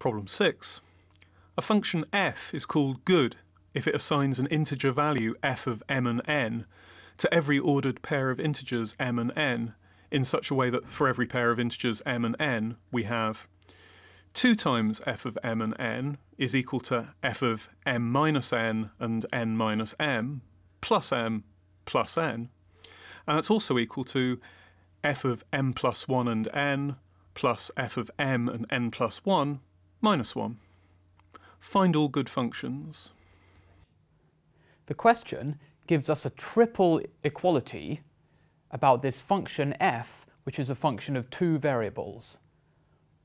Problem 6. A function f is called good if it assigns an integer value f of m and n to every ordered pair of integers m and n in such a way that for every pair of integers m and n we have 2 times f of m and n is equal to f of m minus n and n minus m plus m plus n. And that's also equal to f of m plus 1 and n plus f of m and n plus 1 minus 1. Find all good functions. The question gives us a triple equality about this function f, which is a function of two variables.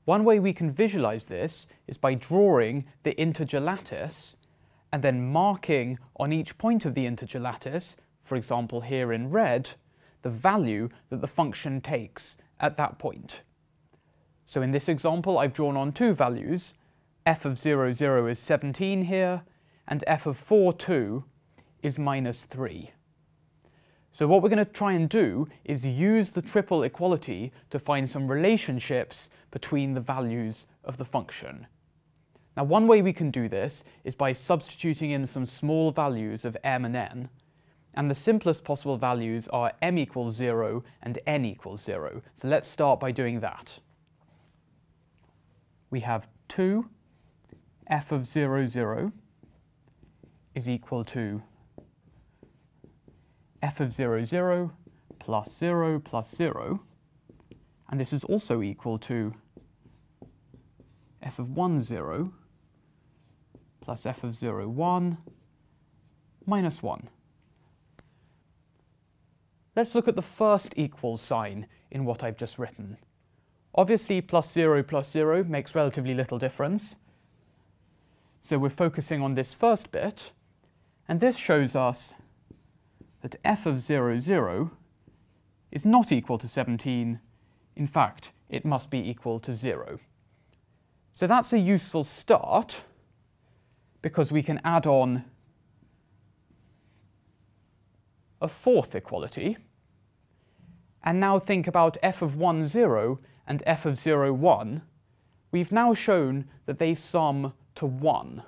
One way we can visualize this is by drawing the integer lattice and then marking on each point of the integer lattice, for example here in red, the value that the function takes at that point. So in this example, I've drawn on two values. f of 0, 0 is 17 here, and f of 4, 2 is minus 3. So what we're going to try and do is use the triple equality to find some relationships between the values of the function. Now one way we can do this is by substituting in some small values of m and n, and the simplest possible values are m equals 0 and n equals 0. So let's start by doing that we have 2 f of 0, 0 is equal to f of 0, 0 plus 0 plus 0. And this is also equal to f of 1, 0 plus f of 0, 1 minus 1. Let's look at the first equals sign in what I've just written. Obviously, plus 0 plus 0 makes relatively little difference. So we're focusing on this first bit. And this shows us that f of 0, 0 is not equal to 17. In fact, it must be equal to 0. So that's a useful start because we can add on a fourth equality. And now think about f of 1, 0 and f of 0, 1, we've now shown that they sum to 1.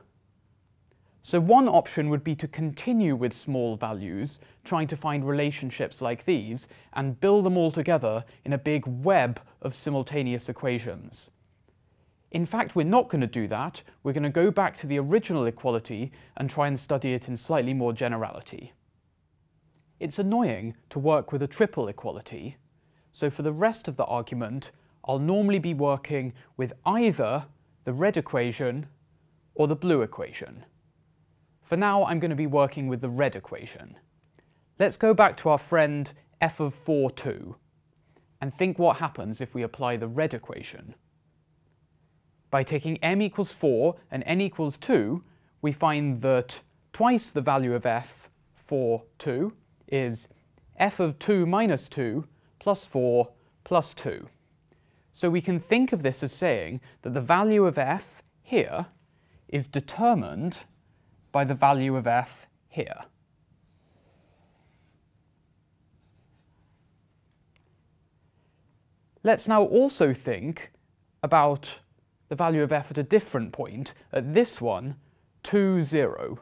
So one option would be to continue with small values, trying to find relationships like these, and build them all together in a big web of simultaneous equations. In fact, we're not going to do that. We're going to go back to the original equality and try and study it in slightly more generality. It's annoying to work with a triple equality, so for the rest of the argument, I'll normally be working with either the red equation or the blue equation. For now, I'm going to be working with the red equation. Let's go back to our friend f of 4, 2, and think what happens if we apply the red equation. By taking m equals 4 and n equals 2, we find that twice the value of f, 4, 2, is f of 2 minus 2 plus 4 plus 2. So we can think of this as saying that the value of f here is determined by the value of f here. Let's now also think about the value of f at a different point, at this one, 2, 0.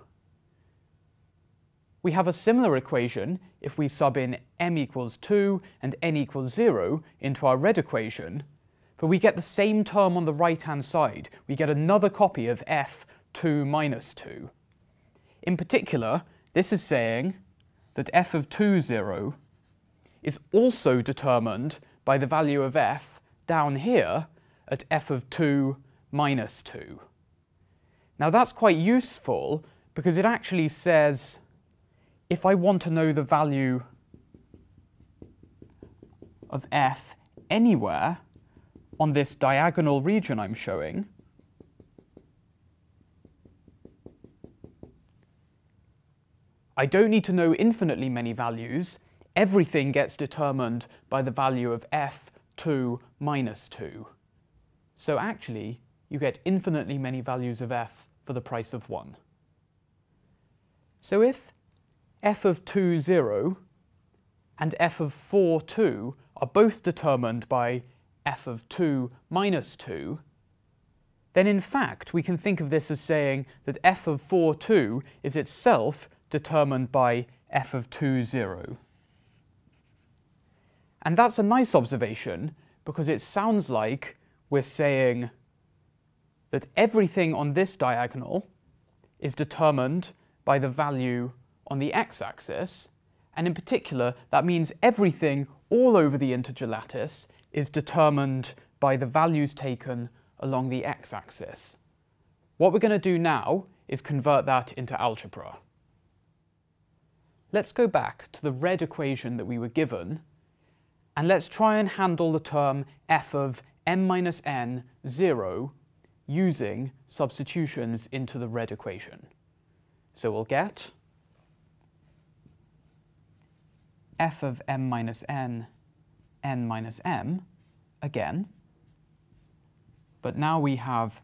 We have a similar equation if we sub in m equals 2 and n equals 0 into our red equation, but we get the same term on the right-hand side. We get another copy of f2 minus 2. In particular, this is saying that f of 2, 0 is also determined by the value of f down here at f of 2 minus 2. Now that's quite useful because it actually says if I want to know the value of f anywhere, on this diagonal region I'm showing, I don't need to know infinitely many values. Everything gets determined by the value of f2 minus 2. So actually, you get infinitely many values of f for the price of 1. So if f of 2, 0 and f of 4, 2 are both determined by f of 2 minus 2, then in fact we can think of this as saying that f of 4, 2 is itself determined by f of 2, 0. And that's a nice observation because it sounds like we're saying that everything on this diagonal is determined by the value on the x-axis, and in particular, that means everything all over the integer lattice is determined by the values taken along the x-axis. What we're going to do now is convert that into algebra. Let's go back to the red equation that we were given, and let's try and handle the term f of m minus n, 0, using substitutions into the red equation. So we'll get f of m minus n, n minus m, again, but now we have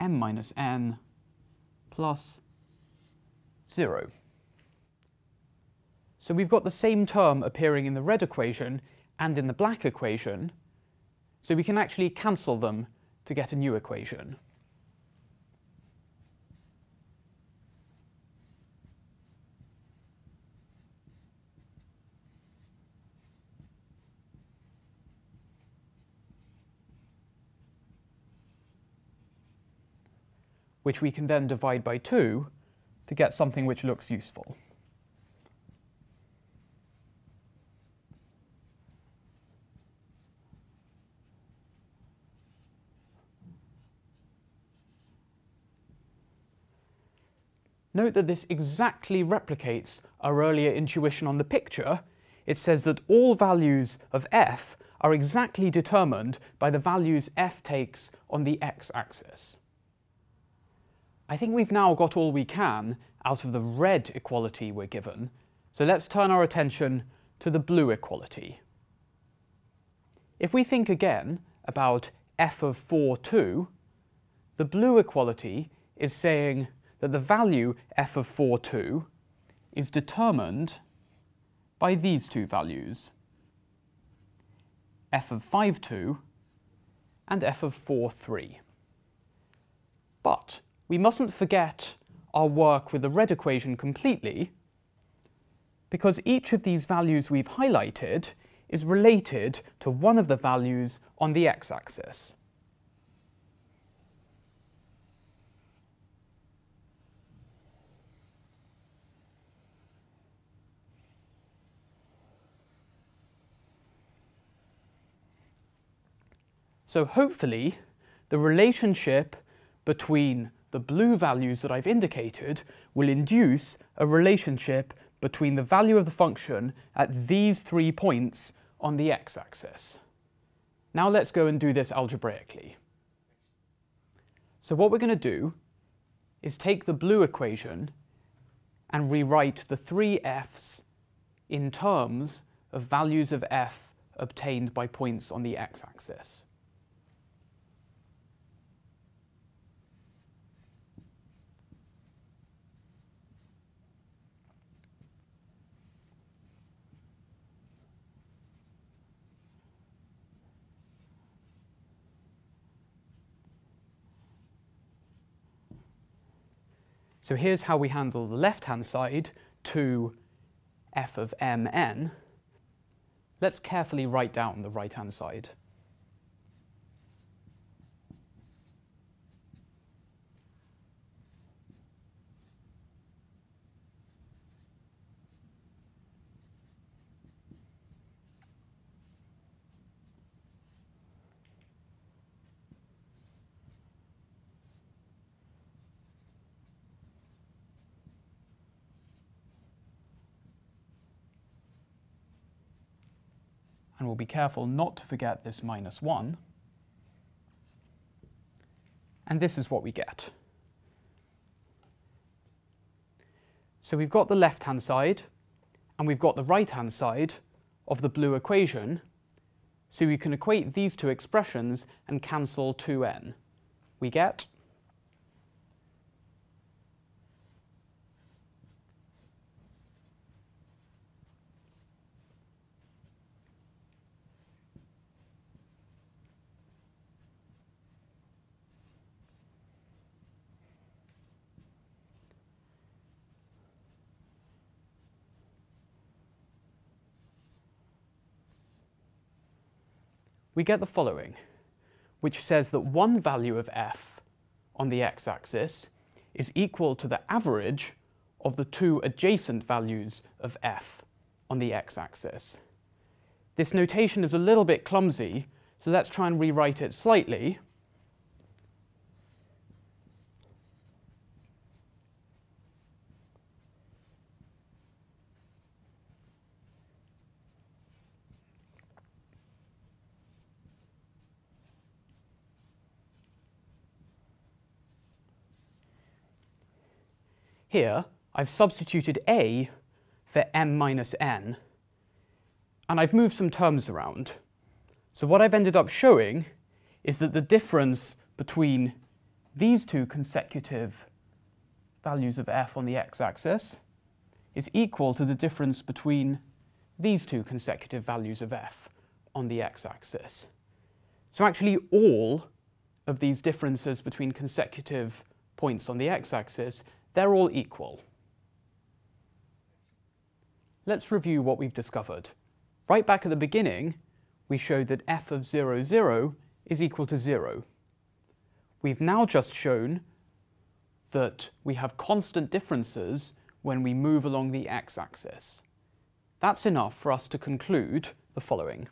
m minus n plus 0. So we've got the same term appearing in the red equation and in the black equation, so we can actually cancel them to get a new equation. Which we can then divide by 2 to get something which looks useful. Note that this exactly replicates our earlier intuition on the picture. It says that all values of f are exactly determined by the values f takes on the x-axis. I think we've now got all we can out of the red equality we're given, so let's turn our attention to the blue equality. If we think again about f of 4, 2, the blue equality is saying that the value f of 4, 2 is determined by these two values, f of 5, 2 and f of 4, 3. But we mustn't forget our work with the red equation completely, because each of these values we've highlighted is related to one of the values on the x-axis. So hopefully, the relationship between the blue values that I've indicated will induce a relationship between the value of the function at these three points on the x-axis. Now let's go and do this algebraically. So what we're going to do is take the blue equation and rewrite the three f's in terms of values of f obtained by points on the x-axis. So here's how we handle the left-hand side to f of mn. Let's carefully write down the right-hand side. And we'll be careful not to forget this minus 1. And this is what we get. So we've got the left-hand side, and we've got the right-hand side of the blue equation, so we can equate these two expressions and cancel 2n. We get we get the following, which says that one value of f on the x-axis is equal to the average of the two adjacent values of f on the x-axis. This notation is a little bit clumsy, so let's try and rewrite it slightly. Here, I've substituted a for m minus n, and I've moved some terms around. So what I've ended up showing is that the difference between these two consecutive values of f on the x-axis is equal to the difference between these two consecutive values of f on the x-axis. So actually all of these differences between consecutive points on the x-axis they're all equal. Let's review what we've discovered. Right back at the beginning, we showed that f of 0, 0 is equal to 0. We've now just shown that we have constant differences when we move along the x-axis. That's enough for us to conclude the following.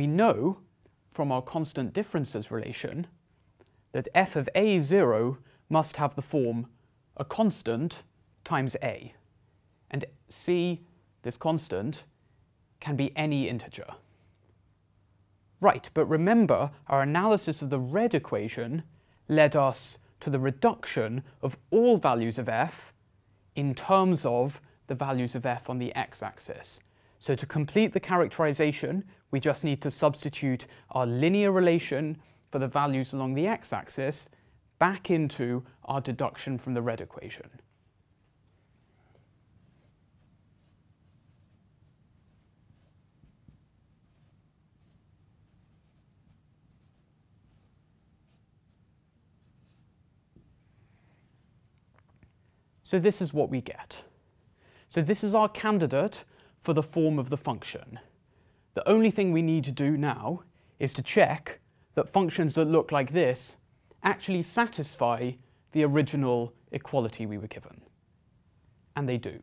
We know from our constant differences relation that f of a0 must have the form a constant times a. And c, this constant, can be any integer. Right, but remember our analysis of the red equation led us to the reduction of all values of f in terms of the values of f on the x-axis. So to complete the characterization, we just need to substitute our linear relation for the values along the x-axis back into our deduction from the red equation. So this is what we get. So this is our candidate for the form of the function. The only thing we need to do now is to check that functions that look like this actually satisfy the original equality we were given. And they do.